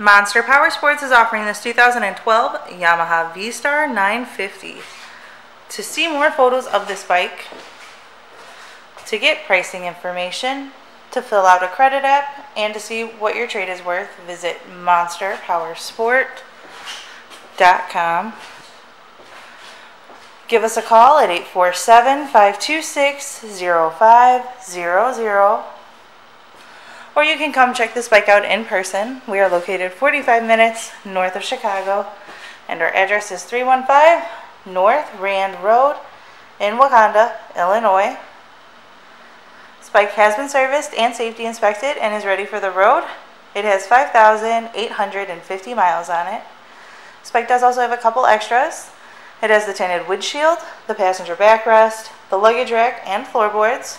Monster Powersports is offering this 2012 Yamaha V-Star 950. To see more photos of this bike, to get pricing information, to fill out a credit app, and to see what your trade is worth, visit monsterpowersport.com. Give us a call at 847 526 0500 or you can come check this bike out in person. We are located 45 minutes north of Chicago, and our address is 315 North Rand Road in Wauconda, Illinois. This bike has been serviced and safety inspected and is ready for the road. It has 5,850 miles on it. This bike does also have a couple extras. It has the tinted windshield, the passenger backrest, the luggage rack, and floorboards.